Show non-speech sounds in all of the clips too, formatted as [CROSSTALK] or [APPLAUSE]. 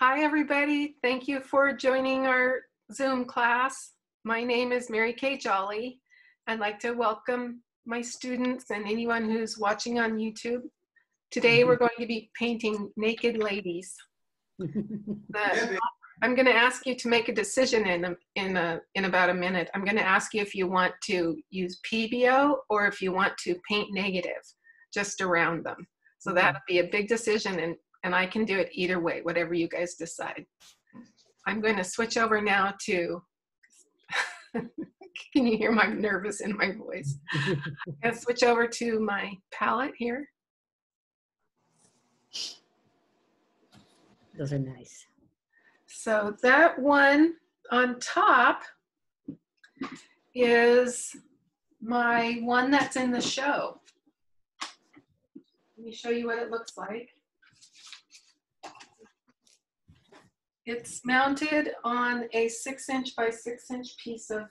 Hi, everybody. Thank you for joining our Zoom class. My name is Mary Kay Jolly. I'd like to welcome my students and anyone who's watching on YouTube. Today, we're going to be painting naked ladies. [LAUGHS] The- I'm going to ask you to make a decision in a, in a in about a minute. I'm going to ask you if you want to use PBO or if you want to paint negative, just around them. So that'll be a big decision, and and I can do it either way, whatever you guys decide. I'm going to switch over now to. [LAUGHS] can you hear my nervous in my voice? I'm going to switch over to my palette here. Those are nice. So that one on top is my one that's in the show. Let me show you what it looks like. It's mounted on a six inch by six inch piece of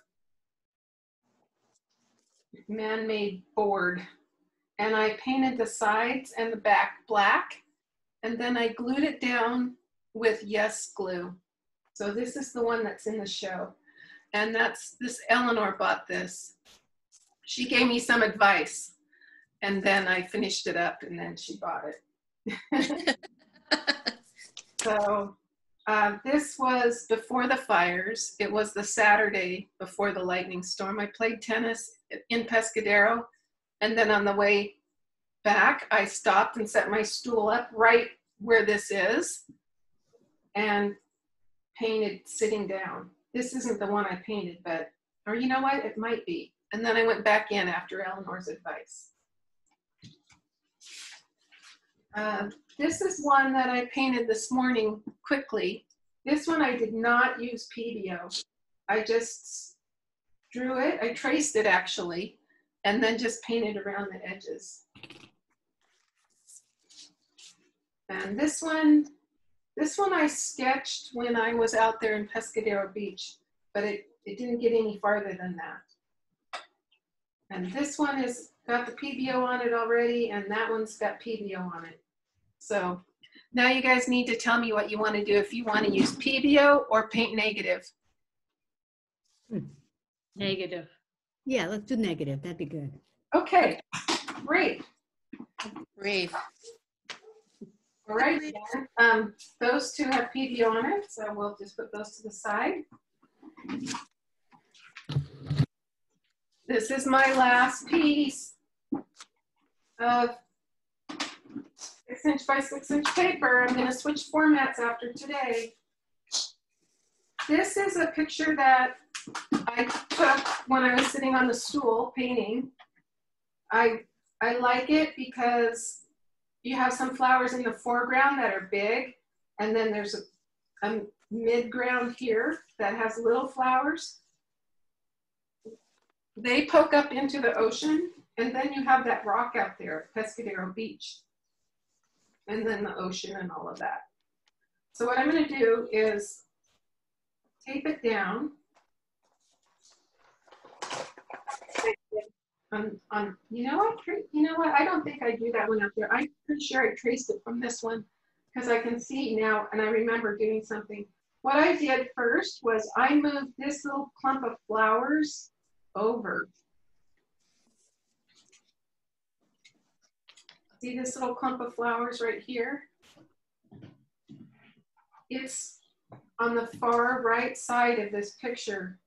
man-made board. And I painted the sides and the back black. And then I glued it down with Yes Glue. So this is the one that's in the show. And that's this, Eleanor bought this. She gave me some advice and then I finished it up and then she bought it. [LAUGHS] so uh, this was before the fires. It was the Saturday before the lightning storm. I played tennis in Pescadero and then on the way back, I stopped and set my stool up right where this is and painted sitting down. This isn't the one I painted, but, or you know what, it might be. And then I went back in after Eleanor's advice. Uh, this is one that I painted this morning quickly. This one I did not use PBO. I just drew it, I traced it actually, and then just painted around the edges. And this one, this one I sketched when I was out there in Pescadero Beach, but it, it didn't get any farther than that. And this one has got the PBO on it already, and that one's got PBO on it. So now you guys need to tell me what you want to do, if you want to use PBO or paint negative. Negative. Yeah, let's do negative. That'd be good. Okay, great. Brave. All right, then, um, those two have PBO on it, so we'll just put those to the side. This is my last piece of six inch by six inch paper. I'm gonna switch formats after today. This is a picture that I took when I was sitting on the stool painting. I, I like it because you have some flowers in the foreground that are big, and then there's a, a mid-ground here that has little flowers. They poke up into the ocean, and then you have that rock out there Pescadero Beach, and then the ocean and all of that. So what I'm gonna do is tape it down. on, on, you know what, you know what, I don't think I do that one up there. I'm pretty sure I traced it from this one because I can see now and I remember doing something. What I did first was I moved this little clump of flowers over. See this little clump of flowers right here? It's on the far right side of this picture.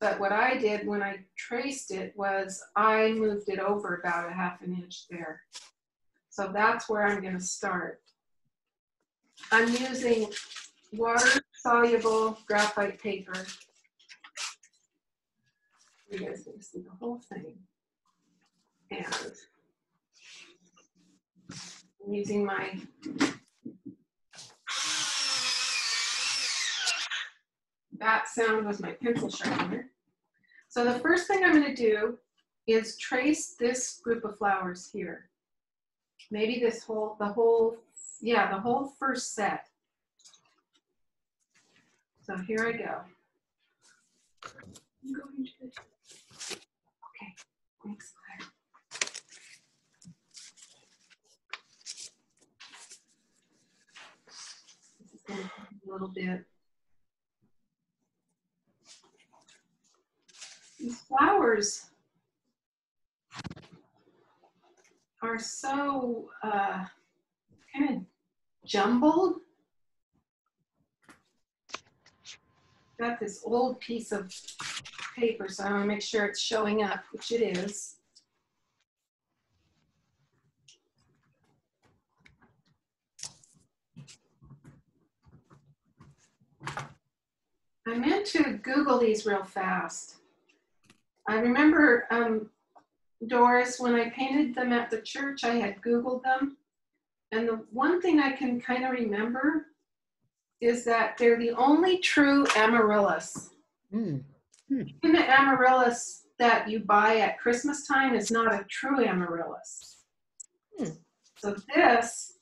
But what I did when I traced it was I moved it over about a half an inch there. So that's where I'm gonna start. I'm using water soluble graphite paper. You guys can see the whole thing. And I'm using my that sound was my pencil sharpener. So the first thing I'm gonna do is trace this group of flowers here. Maybe this whole, the whole, yeah, the whole first set. So here I go. Going to- Okay, thanks, Claire. This is gonna take a little bit. These flowers are so uh, kind of jumbled. Got this old piece of paper, so I want to make sure it's showing up, which it is. I meant to Google these real fast. I remember, um, Doris, when I painted them at the church, I had Googled them. And the one thing I can kind of remember is that they're the only true amaryllis. Mm. Even the amaryllis that you buy at Christmas time is not a true amaryllis. Hmm. So this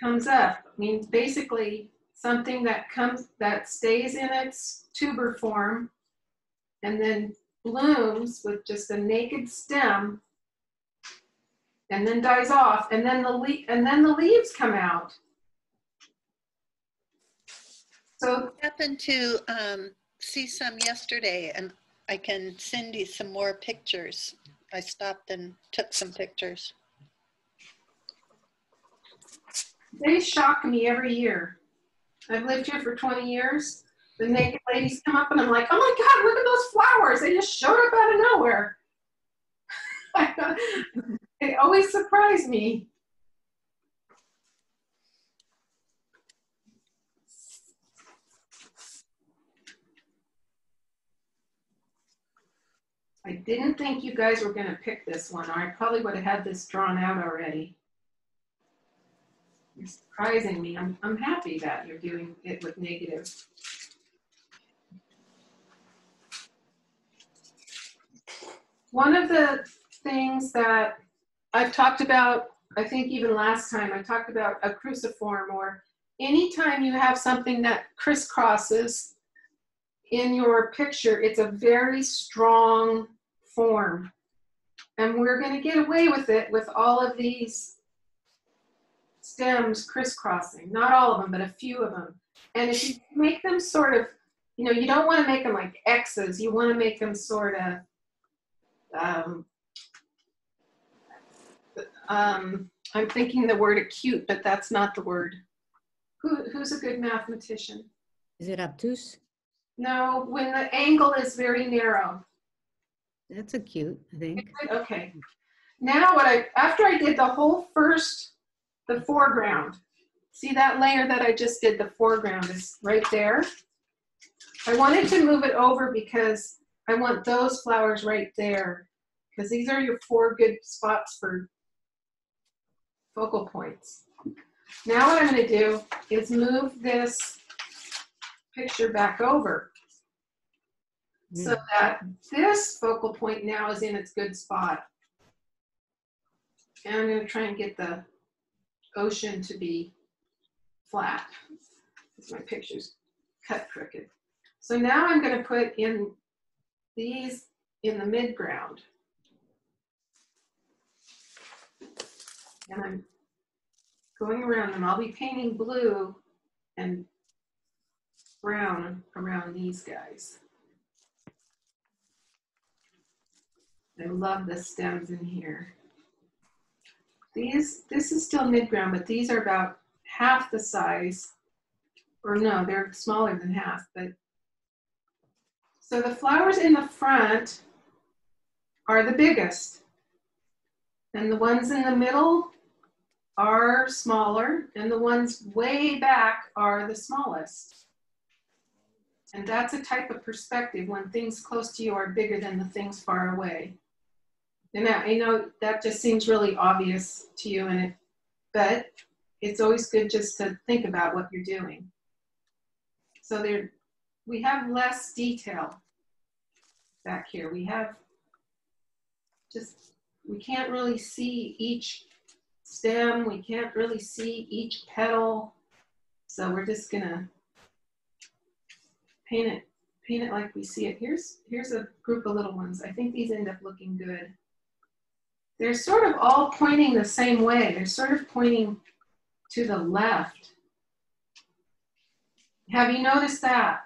comes up. I mean, basically something that comes that stays in its tuber form and then blooms with just a naked stem and then dies off and then the le- and then the leaves come out. So happened to um, see some yesterday and I can send you some more pictures. I stopped and took some pictures. they shock me every year. I've lived here for 20 years. The naked ladies come up and I'm like, oh my God, look at those flowers. They just showed up out of nowhere. [LAUGHS] they always surprise me. I didn't think you guys were going to pick this one, or I probably would have had this drawn out already. You're surprising me. I'm, I'm happy that you're doing it with negative. One of the things that I've talked about, I think even last time, I talked about a cruciform or anytime you have something that crisscrosses in your picture, it's a very strong form. And we're going to get away with it with all of these stems crisscrossing. Not all of them, but a few of them. And if you make them sort of, you know, you don't want to make them like X's. You want to make them sort of, um, um, I'm thinking the word acute, but that's not the word. Who, who's a good mathematician? Is it obtuse? No, when the angle is very narrow. That's acute, I think. Okay. Now what I, after I did the whole first, the foreground, see that layer that I just did, the foreground is right there. I wanted to move it over because I want those flowers right there because these are your four good spots for focal points. Now what I'm going to do is move this picture back over hmm. so that this focal point now is in its good spot. And I'm going to try and get the ocean to be flat. My picture's cut crooked. So now I'm going to put in these in the midground. And I'm going around them. I'll be painting blue and brown around these guys. I love the stems in here. These, this is still midground, but these are about half the size, or no, they're smaller than half, but. So the flowers in the front are the biggest. And the ones in the middle are smaller, and the ones way back are the smallest. And that's a type of perspective when things close to you are bigger than the things far away. And I know that just seems really obvious to you, and it, but it's always good just to think about what you're doing. So there, we have less detail back here. We have just, we can't really see each stem. We can't really see each petal. So we're just gonna paint it, paint it like we see it. Here's, here's a group of little ones. I think these end up looking good they're sort of all pointing the same way. They're sort of pointing to the left. Have you noticed that?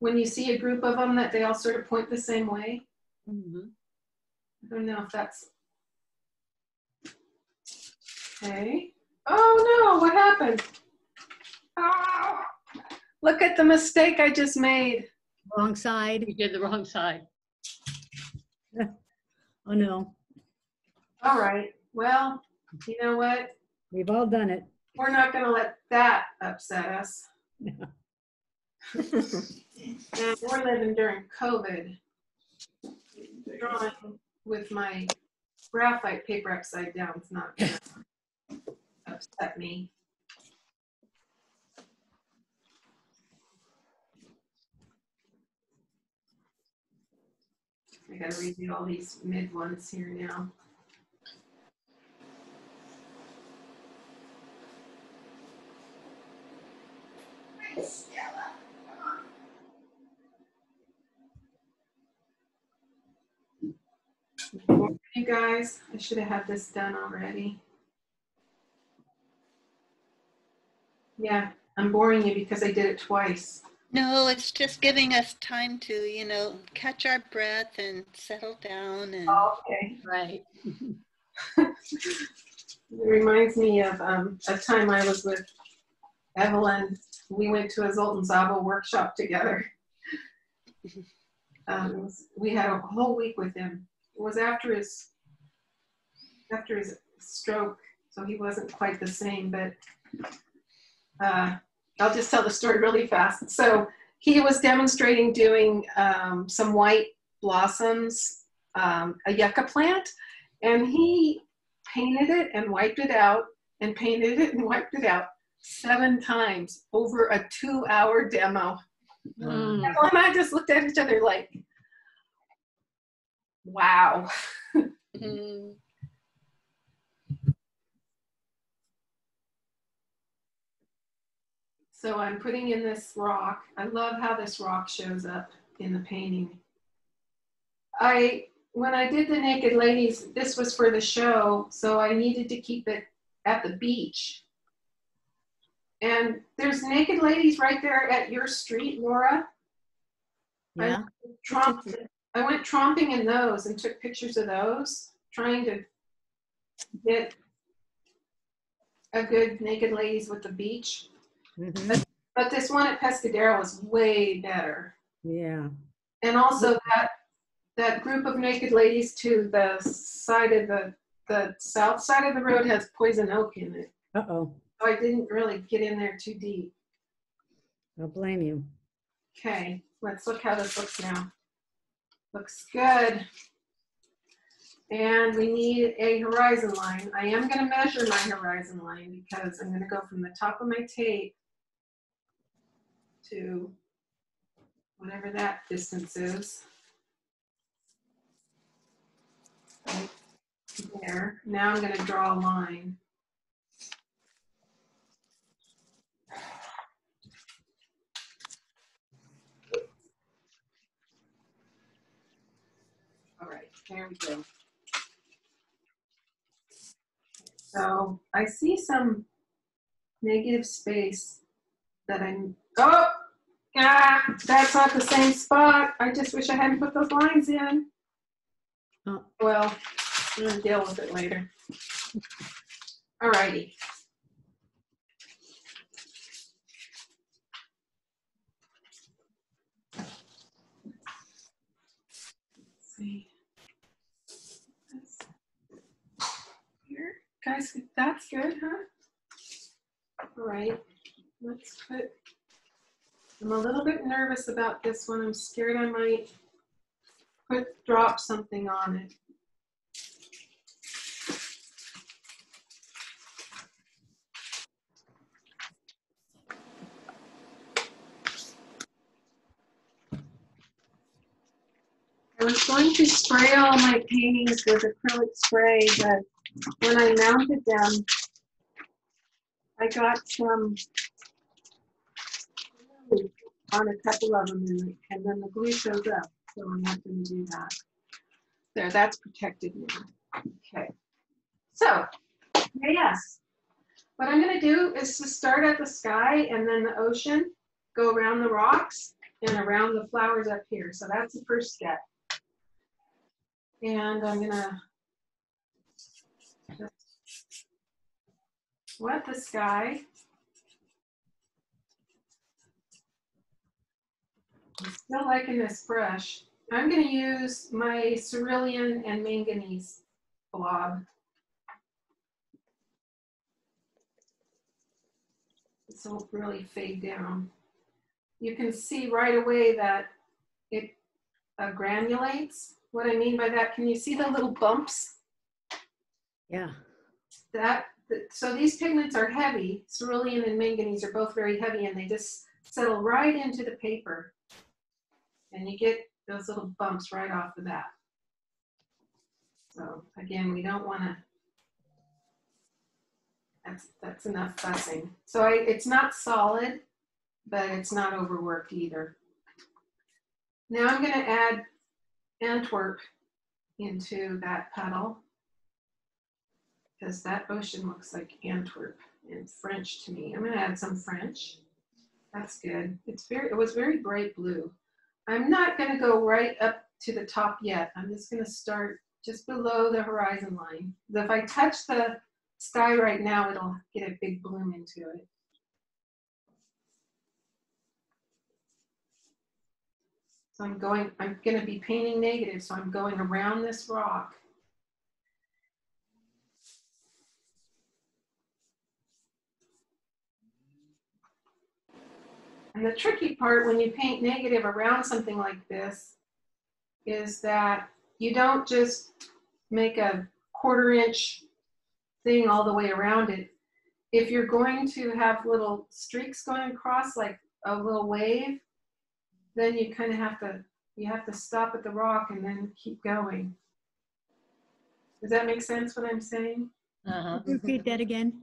When you see a group of them, that they all sort of point the same way? Mhm. I don't know if that's. Okay. Oh no, what happened? Ah, look at the mistake I just made. Wrong side. You did the wrong side. [LAUGHS] Oh, no. All right, well, you know what? We've all done it. We're not gonna let that upset us. [LAUGHS] And we're living during COVID. Drawing with my graphite paper upside down is not gonna upset me. I gotta redo all these mid ones here now. You guys, I should have had this done already. Yeah, I'm boring you because I did it twice. No, it's just giving us time to, you know, catch our breath and settle down and Okay. Right. [LAUGHS] It reminds me of um, a time I was with Evelyn. We went to a Zoltan Szabo workshop together. [LAUGHS] Um, we had a whole week with him. It was after his after his stroke, so he wasn't quite the same. But uh, I'll just tell the story really fast. So he was demonstrating doing um, some white blossoms, um, a yucca plant, and he painted it and wiped it out and painted it and wiped it out seven times over a two hour demo. Mm. And I just looked at each other like, wow. Mm, [LAUGHS] So I'm putting in this rock. I love how this rock shows up in the painting. I when I did the naked ladies, this was for the show, so I needed to keep it at the beach. And there's naked ladies right there at your street, Laura. Yeah. I went tromping in those and took pictures of those, trying to get a good naked ladies with the beach. Mhm. But this one at Pescadero was way better. Yeah. And also that that group of naked ladies to the side of the the south side of the road has poison oak in it. Uh-oh. So I didn't really get in there too deep. I'll blame you. Okay, let's look how this looks now. Looks good. And we need a horizon line. I am gonna measure my horizon line because I'm gonna go from the top of my tape to whatever that distance is. Right There, now I'm gonna draw a line. All right, there we go. So I see some negative space that I'm, oh, ah, that's not the same spot. I just wish I hadn't put those lines in. Oh. Well, I'm gonna deal with it later. All righty. see. This Here, guys, that's good, huh? All right, let's put, I'm a little bit nervous about this one. I'm scared I might put, drop something on it. I was going to spray all my paintings with acrylic spray, but when I mounted them, I got some glue on a couple of them, and, and then the glue shows up, so I'm not going to do that. There, that's protected now. Okay. So, yes, what I'm going to do is to start at the sky and then the ocean, go around the rocks and around the flowers up here. So that's the first step. And I'm gonna just wet the sky. Still liking this brush. I'm gonna use my cerulean and manganese blob. This will really fade down. You can see right away that it uh, granulates. What I mean by that, can you see the little bumps? Yeah. That, so these pigments are heavy. Cerulean and manganese are both very heavy and they just settle right into the paper. And you get those little bumps right off the bat. So again, we don't want to, that's, that's enough fussing. So I, it's not solid, but it's not overworked either. Now I'm going to add Antwerp into that puddle because that ocean looks like Antwerp in French to me. I'm going to add some French. That's good. It's very, it was very bright blue. I'm not going to go right up to the top yet. I'm just going to start just below the horizon line. If I touch the sky right now, it'll get a big bloom into it. So I'm going, I'm going to be painting negative, so I'm going around this rock. And the tricky part when you paint negative around something like this is that you don't just make a quarter inch thing all the way around it. If you're going to have little streaks going across like a little wave, then you kind of have to, you have to stop at the rock and then keep going. Does that make sense what I'm saying? Uh-huh. Repeat that again.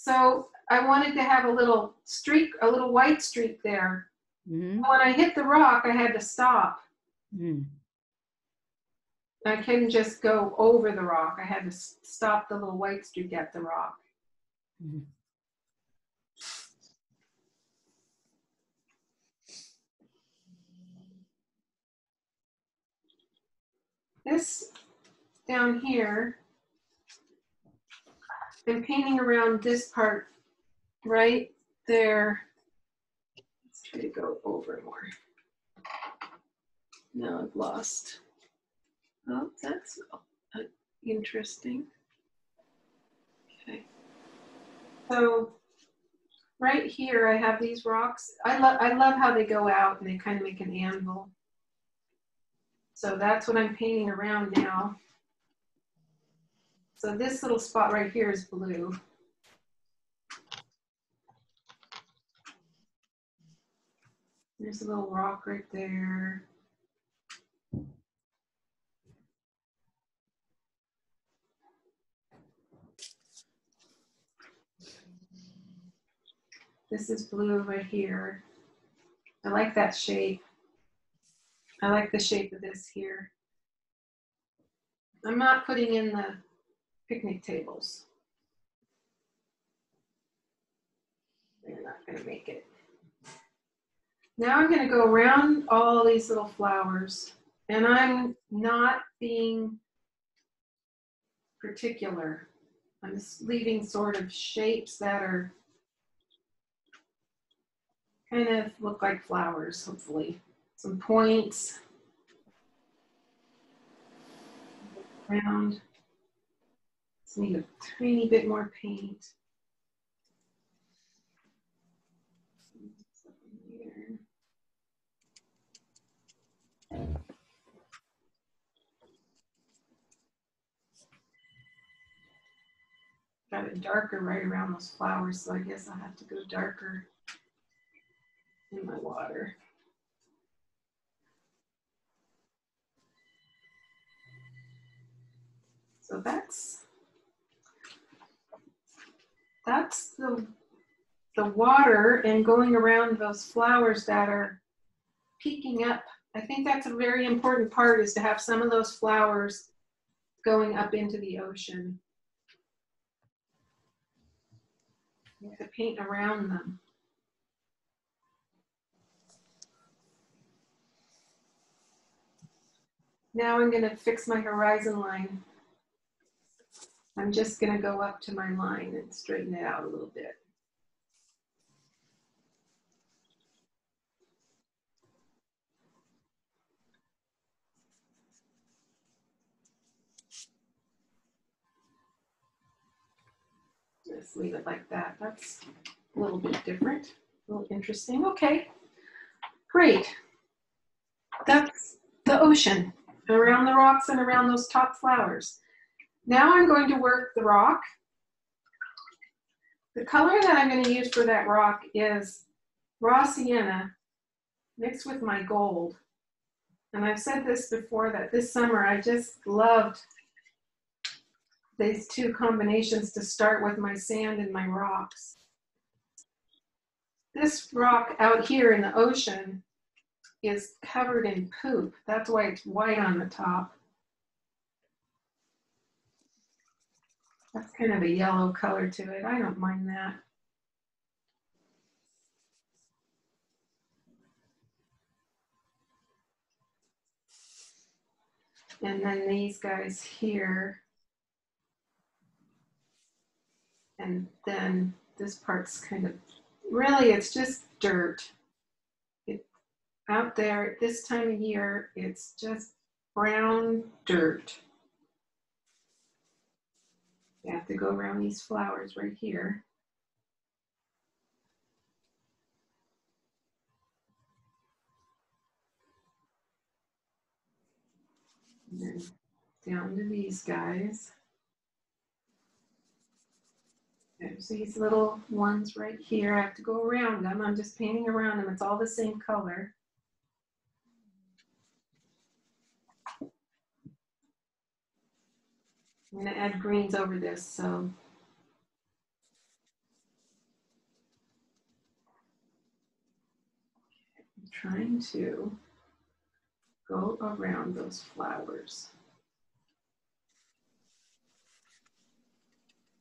So I wanted to have a little streak, a little white streak there. Mm-hmm. When I hit the rock, I had to stop. Mm. I couldn't just go over the rock. I had to stop the little white streak at the rock. Mhm. This down here, I'm painting around this part right there. Let's try to go over more. Now I've lost. Oh, that's interesting. Okay. So right here, I have these rocks. I love I love how they go out and they kind of make an anvil. So that's what I'm painting around now. So this little spot right here is blue. There's a little rock right there. This is blue right here. I like that shape. I like the shape of this here. I'm not putting in the picnic tables. They're not gonna make it. Now I'm gonna go around all these little flowers and I'm not being particular. I'm just leaving sort of shapes that are kind of look like flowers, hopefully. Some points. Round. Need a tiny bit more paint. Got it darker right around those flowers, so I guess I'll have to go darker in my water. So that's that's the, the water and going around those flowers that are peeking up. I think that's a very important part is to have some of those flowers going up into the ocean. To paint around them. Now I'm going to fix my horizon line. I'm just gonna go up to my line and straighten it out a little bit. Just leave it like that. That's a little bit different, a little interesting. Okay, great. That's the ocean around the rocks and around those top flowers. Now I'm going to work the rock. The color that I'm going to use for that rock is raw sienna mixed with my gold. And I've said this before that this summer I just loved these two combinations to start with my sand and my rocks. This rock out here in the ocean is covered in poop. That's why it's white on the top. That's kind of a yellow color to it. I don't mind that. And then these guys here. And then this part's kind of, really it's just dirt. It, out there this time of year, it's just brown dirt. You have to go around these flowers right here. And then down to these guys. There's these little ones right here. I have to go around them. I'm just painting around them. It's all the same color. I'm gonna add greens over this, so. I'm trying to go around those flowers.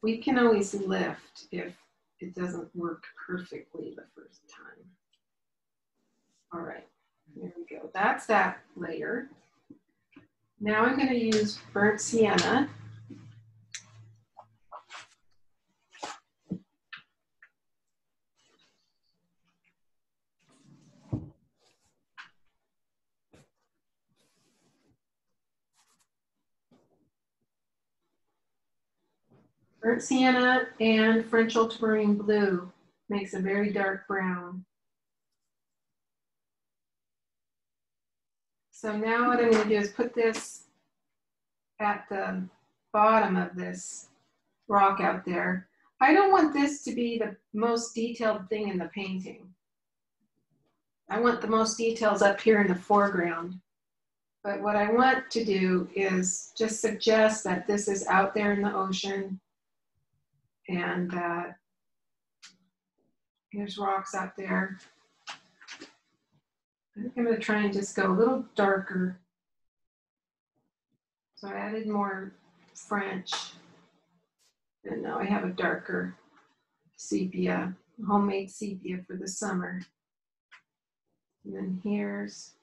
We can always lift if it doesn't work perfectly the first time. All right, there we go. That's that layer. Now I'm going to use burnt sienna. Burnt sienna and French ultramarine blue makes a very dark brown. So now what I'm going to do is put this at the bottom of this rock out there. I don't want this to be the most detailed thing in the painting. I want the most details up here in the foreground. But what I want to do is just suggest that this is out there in the ocean and that there's rocks out there. I think I'm going to try and just go a little darker. So I added more French. And now I have a darker sepia, homemade sepia for the summer. And then here's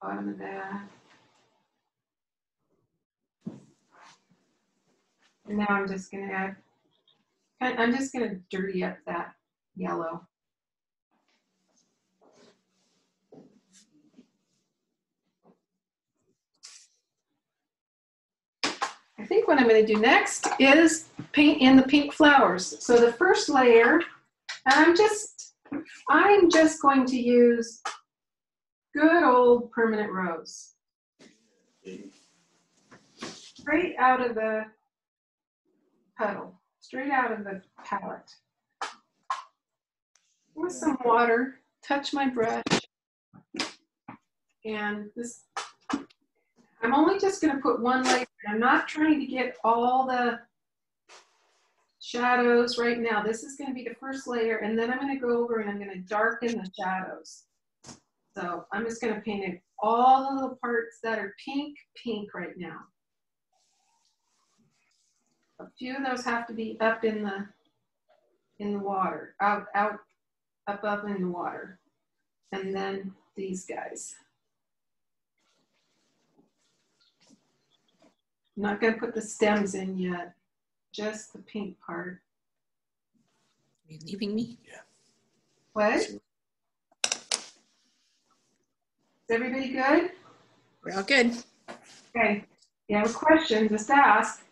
bottom of that. And now I'm just gonna add, I'm just gonna dirty up that yellow. I think what I'm gonna do next is paint in the pink flowers. So the first layer, and I'm just, I'm just going to use good old permanent rose. Straight out of the puddle, straight out of the palette. With some water, touch my brush. And this, I'm only just gonna put one layer. I'm not trying to get all the shadows right now. This is gonna be the first layer and then I'm gonna go over and I'm gonna darken the shadows. So I'm just gonna paint it all the little parts that are pink, pink right now. A few of those have to be up in the in the water, out, out, up, up in the water. And then these guys. I'm not gonna put the stems in yet, just the pink part. Are you leaving me? Yeah. What? Is everybody good? We're all good. Okay, if you have a question, just ask.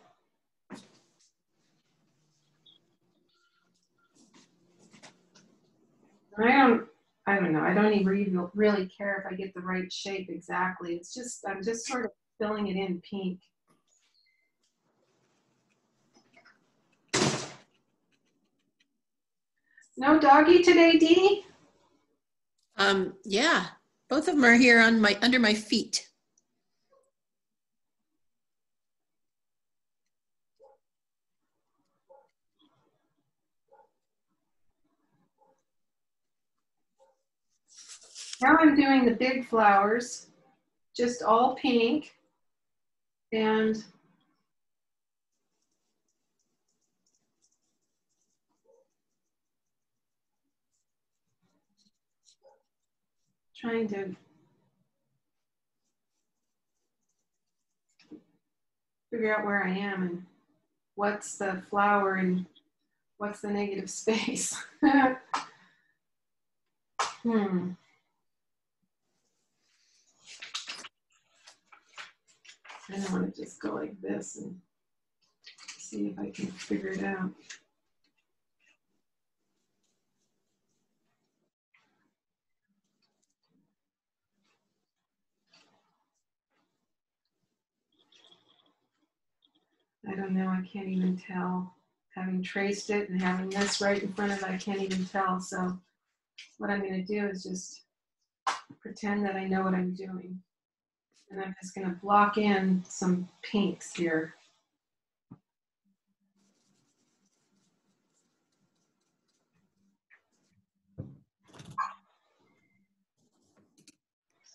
I don't, I don't know, I don't even really- care if I get the right shape exactly. It's just, I'm just sort of filling it in pink. No doggy today, Dee? Um, yeah, both of them are here on my under my feet. Now I'm doing the big flowers, just all pink. And trying to figure out where I am and what's the flower and what's the negative space. [LAUGHS] hmm. I don't want to just go like this and see if I can figure it out. I don't know, I can't even tell. Having traced it and having this right in front of it, I can't even tell. So what I'm gonna do is just pretend that I know what I'm doing. And I'm just gonna block in some pinks here.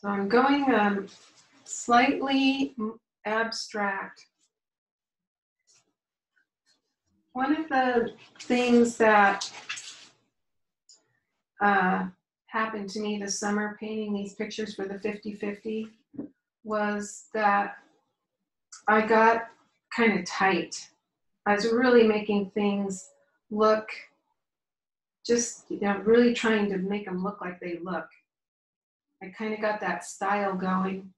So I'm going um, slightly abstract. One of the things that uh, happened to me this summer painting these pictures for the 50-50 was that I got kind of tight. I was really making things look just, you know, really trying to make them look like they look. I kind of got that style going.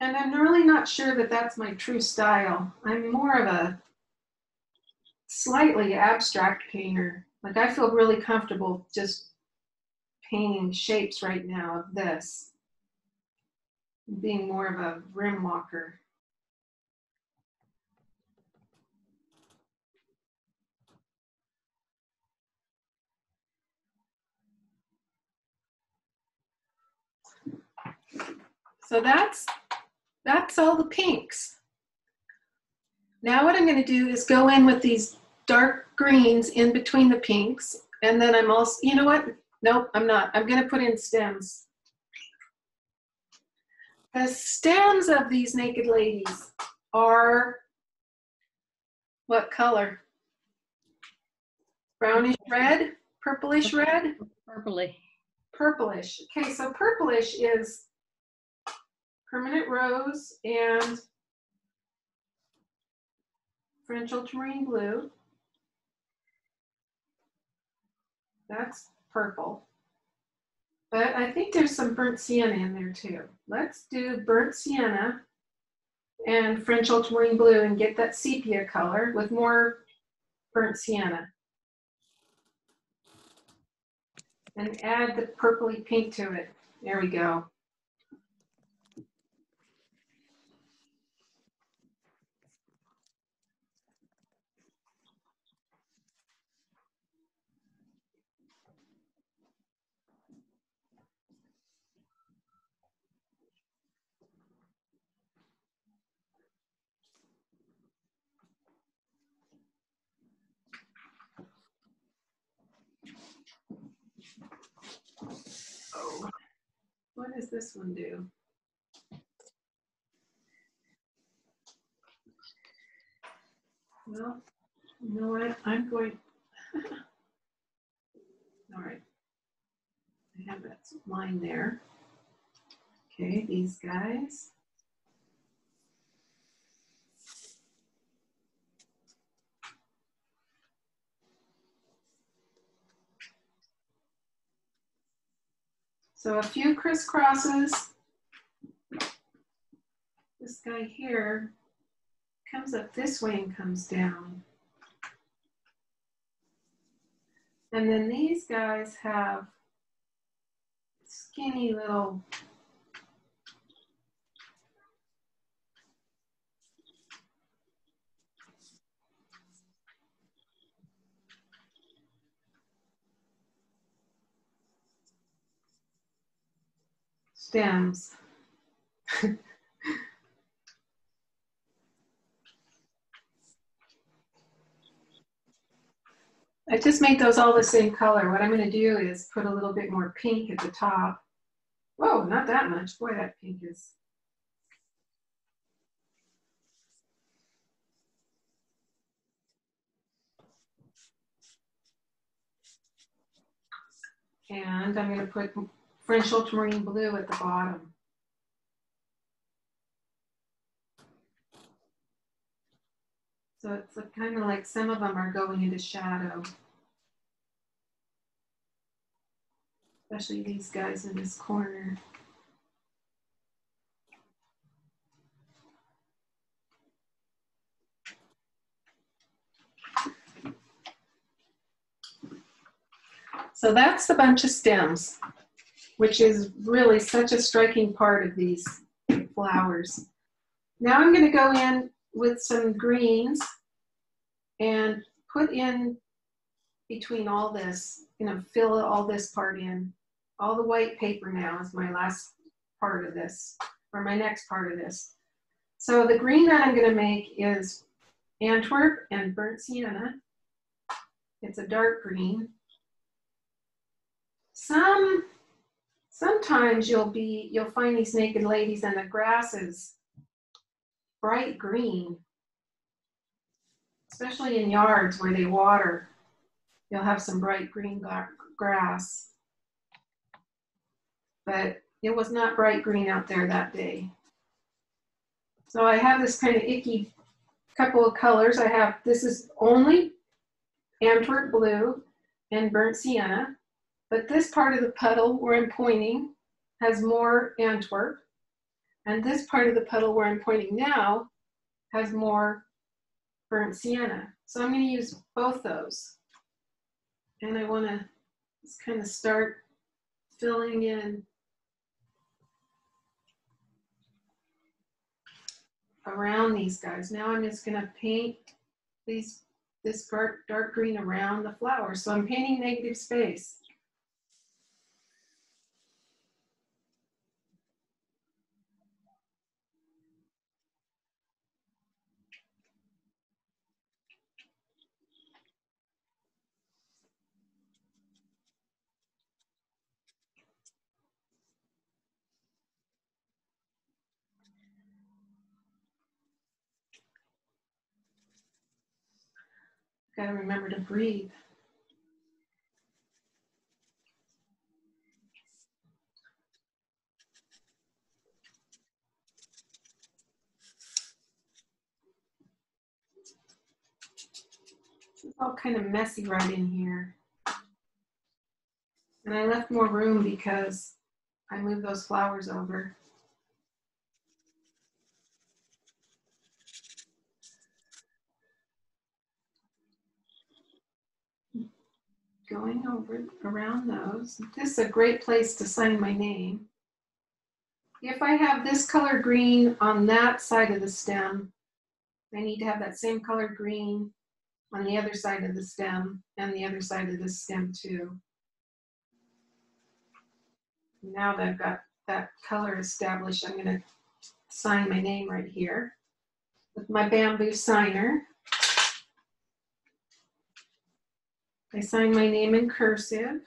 And I'm really not sure that that's my true style. I'm more of a slightly abstract painter. Like I feel really comfortable just painting shapes right now of this being more of a rim walker. So that's that's all the pinks. Now what I'm going to do is go in with these dark greens in between the pinks and then I'm also, you know what? Nope, I'm not. I'm going to put in stems. The stems of these naked ladies are what color? Brownish red, purplish red, Purpley. purplish. Okay, so purplish is permanent rose and French ultramarine blue. That's purple. But I think there's some burnt sienna in there too. Let's do burnt sienna and French ultramarine blue and get that sepia color with more burnt sienna. And add the purpley pink to it. There we go. What does this one do? Well, you know what? I'm going. [LAUGHS] All right. I have that line there. Okay, these guys. So a few crisscrosses. This guy here comes up this way and comes down. And then these guys have skinny little stems. I just made those all the same color. What I'm going to do is put a little bit more pink at the top. Whoa, not that much. Boy, that pink is. And I'm going to put French ultramarine blue at the bottom. So it's kind of like some of them are going into shadow. Especially these guys in this corner. So that's the bunch of stems, which is really such a striking part of these flowers. Now I'm going to go in with some greens and put in between all this, you know, fill all this part in. All the white paper now is my last part of this, or my next part of this. So the green that I'm gonna make is Antwerp and burnt sienna. It's a dark green. Some, sometimes you'll be, you'll find these naked ladies and the grasses bright green, especially in yards where they water. You'll have some bright green grass. But it was not bright green out there that day. So I have this kind of icky couple of colors. I have, this is only Antwerp blue and burnt sienna, but this part of the puddle where I'm pointing has more Antwerp. And this part of the puddle where I'm pointing now has more burnt sienna. So I'm going to use both those. And I want to just kind of start filling in around these guys. Now I'm just going to paint these this dark, dark green around the flower. So I'm painting negative space. Gotta remember to breathe. It's all kind of messy right in here. And I left more room because I moved those flowers over. Going over around those. This is a great place to sign my name. If I have this color green on that side of the stem, I need to have that same color green on the other side of the stem and the other side of the stem too. Now that I've got that color established, I'm gonna sign my name right here with my bamboo signer. I sign my name in cursive.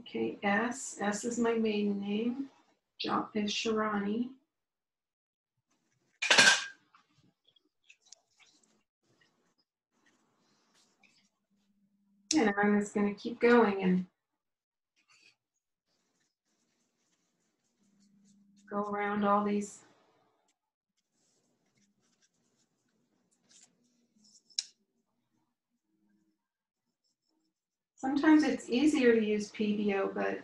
Okay, S. S is my maiden name. Job is Sharani. and I'm just gonna keep going and go around all these. Sometimes it's easier to use PBO, but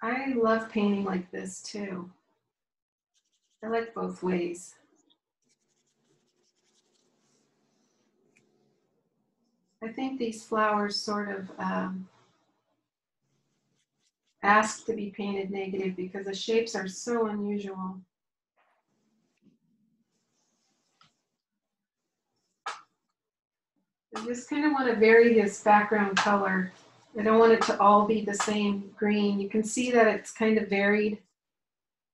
I love painting like this too. I like both ways. I think these flowers sort of um, ask to be painted negative because the shapes are so unusual. I just kind of want to vary this background color. I don't want it to all be the same green. You can see that it's kind of varied.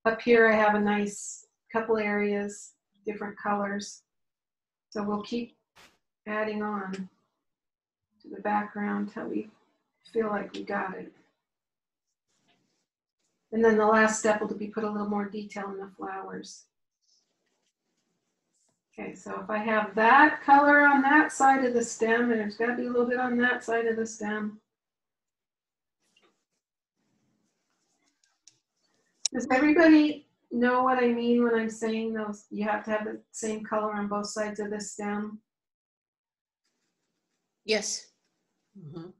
Up here I have a nice couple areas, different colors. So we'll keep adding on to the background till we feel like we got it. And then the last step will be put a little more detail in the flowers. Okay, so if I have that color on that side of the stem, and there's got to be a little bit on that side of the stem. Does everybody know what I mean when I'm saying those? You have to have the same color on both sides of the stem. Yes. Mhm.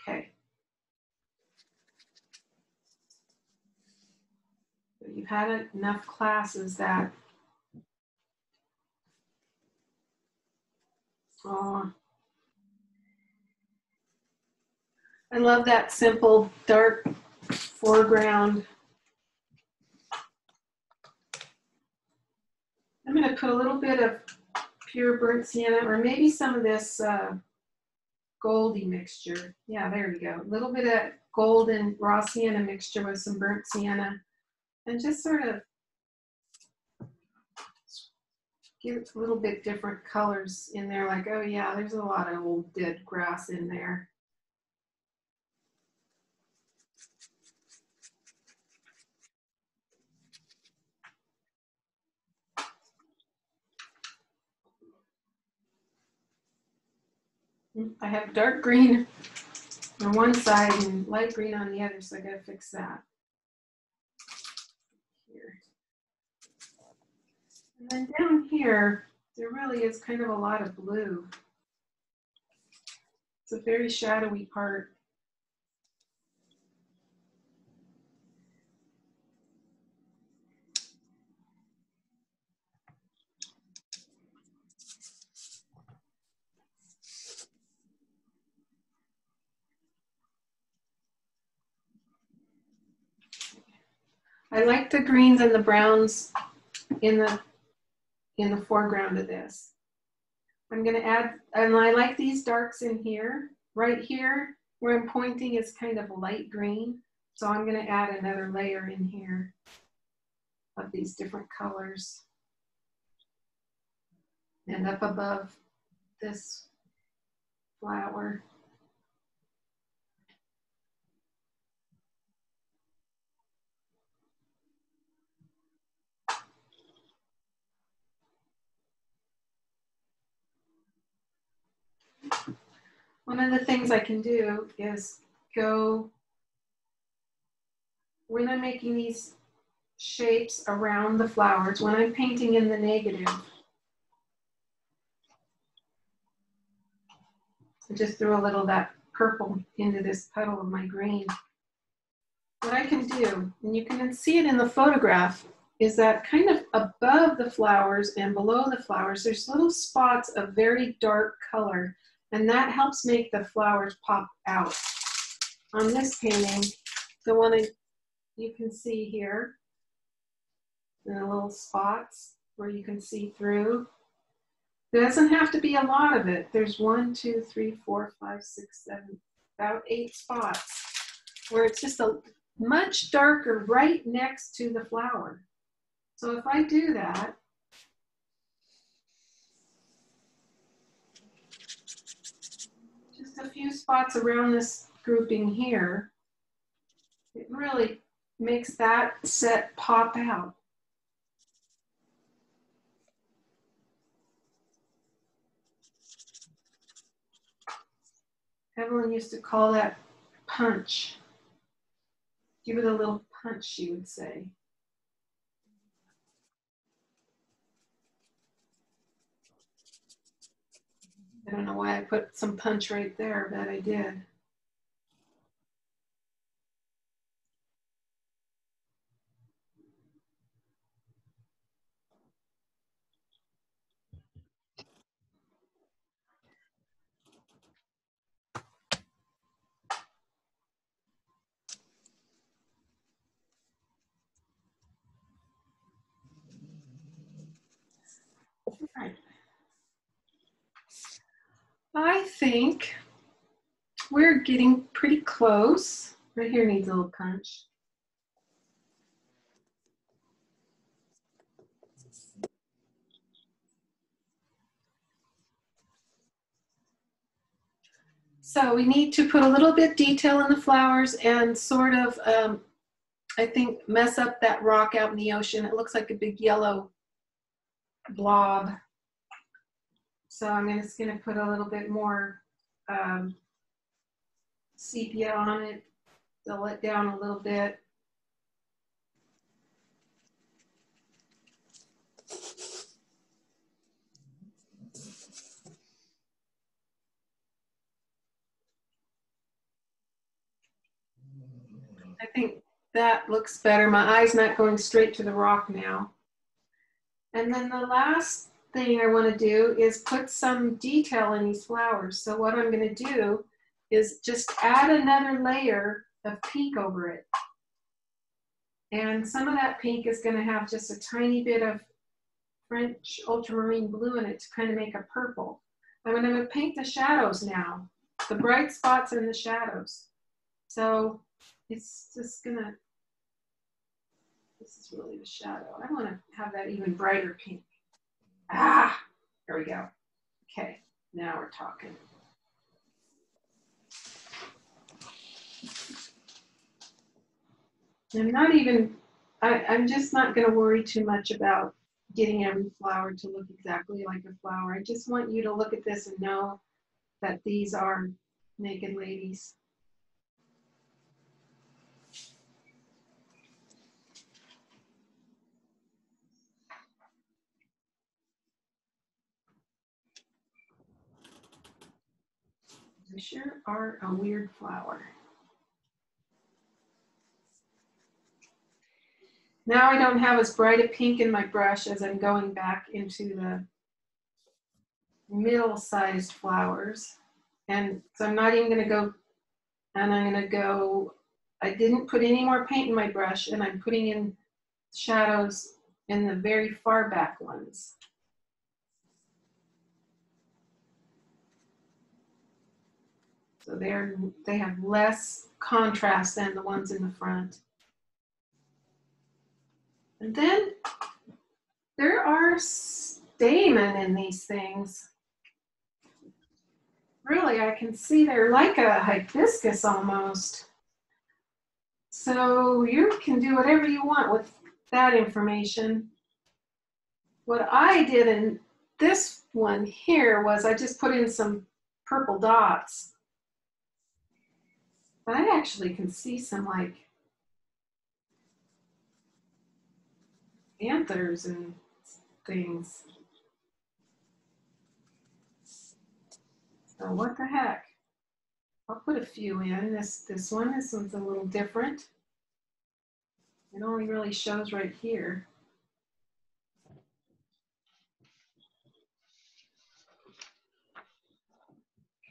Okay. So You've had enough classes that. Oh. I love that simple dark foreground. I'm gonna put a little bit of pure burnt sienna or maybe some of this uh, goldy mixture. Yeah, there you go. A little bit of golden raw sienna mixture with some burnt sienna. And just sort of give it a little bit different colors in there. Like, oh yeah, there's a lot of old dead grass in there. Hmm, I have dark green on one side and light green on the other, so I gotta fix that. Here. And then down here, there really is kind of a lot of blue. It's a very shadowy part. I like the greens and the browns in the in the foreground of this. I'm gonna add, and I like these darks in here. Right here, where I'm pointing is kind of light green. So I'm gonna add another layer in here of these different colors. And up above this flower. One of the things I can do is go, when I'm making these shapes around the flowers, when I'm painting in the negative, I just threw a little of that purple into this puddle of my green. What I can do, and you can see it in the photograph, is that kind of above the flowers and below the flowers, there's little spots of very dark color and that helps make the flowers pop out. On this painting, the one I, you can see here, the little spots where you can see through. There doesn't have to be a lot of it. There's one, two, three, four, five, six, seven, about eight spots where it's just a much darker right next to the flower. So if I do that, a few spots around this grouping here, it really makes that set pop out. Evelyn used to call that punch. Give it a little punch, she would say. I don't know why I put some punch right there, but I did. I think we're getting pretty close. Right here needs a little punch. So we need to put a little bit detail in the flowers and sort of, um, I think, mess up that rock out in the ocean. It looks like a big yellow blob. So I'm just going to put a little bit more um, sepia on it, dull it down a little bit. I think that looks better. My eye's not going straight to the rock now. And then the last thing I want to do is put some detail in these flowers. So what I'm going to do is just add another layer of pink over it. And some of that pink is going to have just a tiny bit of French ultramarine blue in it to kind of make a purple. I'm going to paint the shadows now. The bright spots in the shadows. So it's just going to, this is really the shadow. I want to have that even brighter pink. Ah, there we go. Okay, now we're talking. I'm not even, I, I'm just not going to worry too much about getting every flower to look exactly like a flower. I just want you to look at this and know that these are naked ladies. Sure are a weird flower. Now I don't have as bright a pink in my brush as I'm going back into the middle-sized flowers. And so I'm not even gonna go, and I'm gonna go, I didn't put any more paint in my brush and I'm putting in shadows in the very far back ones. So they're, they have less contrast than the ones in the front. And then there are stamen in these things. Really, I can see they're like a hibiscus almost. So you can do whatever you want with that information. What I did in this one here was I just put in some purple dots. But I actually can see some like anthers and things. So what the heck? I'll put a few in. This this one, this one's a little different. It only really shows right here.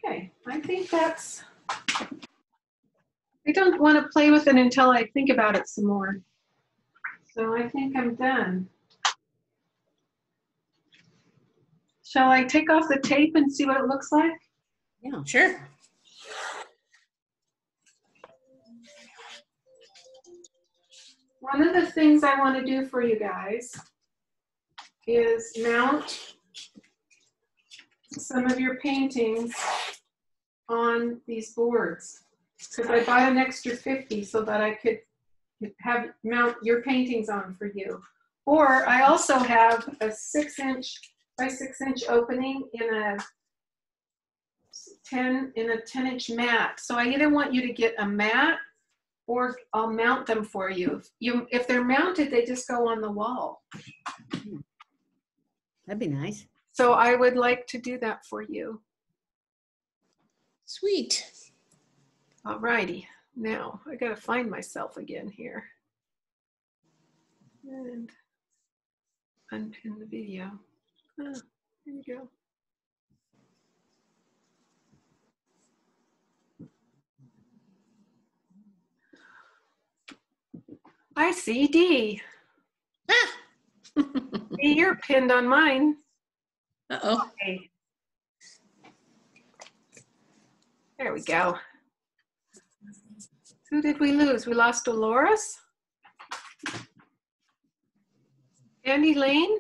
Okay, I think that's, I don't want to play with it until I think about it some more. So I think I'm done. Shall I take off the tape and see what it looks like? Yeah. Sure. One of the things I want to do for you guys is mount some of your paintings on these boards. Because I bought an extra 50 so that I could have mount your paintings on for you. Or I also have a six inch by six inch opening in a 10 in a 10 inch mat. So I either want you to get a mat or I'll mount them for you. You, if they're mounted, they just go on the wall. That'd be nice. So I would like to do that for you. Sweet. All righty. Now I gotta find myself again here. And unpin the video. Ah, here you go. I see D. Ah. [LAUGHS] D, you're pinned on mine. Uh-oh. Okay. There we go. Who did we lose? We lost Dolores? Andy Lane?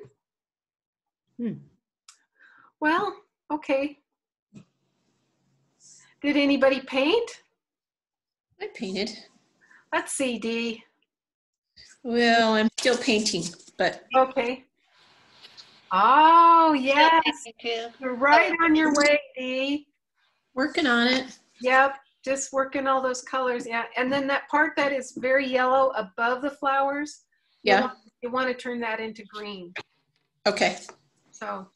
Hmm. Well, okay. Did anybody paint? I painted. Let's see, Dee. Well, I'm still painting, but Okay. Oh, yes. You. You're right on your way, Dee. working on it. Yep, just working all those colors. Yeah, and then that part that is very yellow above the flowers. you Yeah. want- You want to turn that into green. Okay. So,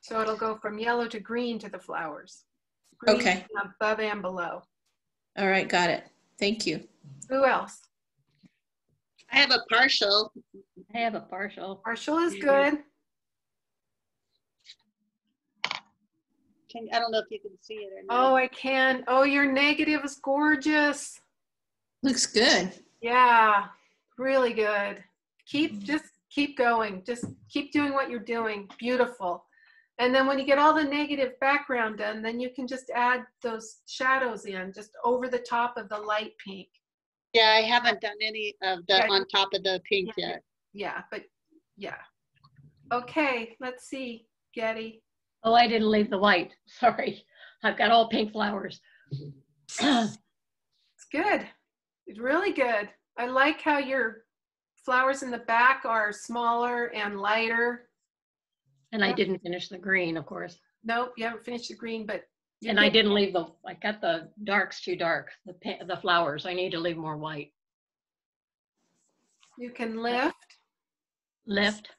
so it'll go from yellow to green to the flowers. Green Okay. Above and below. All right. Got it. Thank you. Who else? I have a partial. I have a partial. Partial is good. Can, I don't know if you can see it or not. Oh. I can. Oh, your negative is gorgeous. Looks good. Yeah, really good. Keep mm. just keep going. Just keep doing what you're doing. Beautiful. And then when you get all the negative background done, then you can just add those shadows in just over the top of the light pink. Yeah, I haven't done any of the Yeah. on top of the pink Yeah. yet. Yeah, but yeah. Okay, let's see, Getty. Oh, I didn't leave the white. [LAUGHS] Sorry. I've got all pink flowers. It's good. It's really good. I like how your flowers in the back are smaller and lighter. And I didn't finish the green, of course. Nope, you haven't finished the green, but And I did- didn't leave the, I got the darks too dark, the, the flowers. I need to leave more white. You can lift. Lift.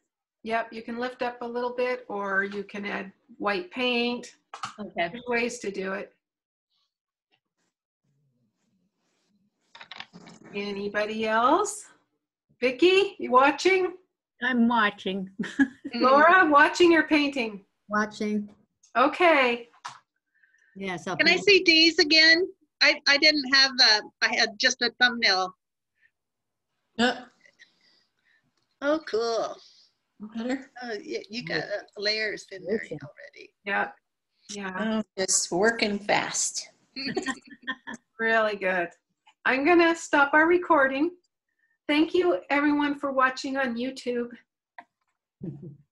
Yep, you can lift up a little bit or you can add white paint. Okay. There's ways to do it. Anybody else? Vicky, you watching? I'm watching, [LAUGHS] Laura, watching or painting? watching. Okay, Yes. I'll Can I see D's again? I, I didn't have the, I had just a thumbnail. Uh, Oh, cool. Better. Oh, you, you got uh, layers in there Okay. already. yeah, yeah, Oh, just working fast. [LAUGHS] really good. I'm gonna stop our recording. Thank you everyone for watching on YouTube. [LAUGHS]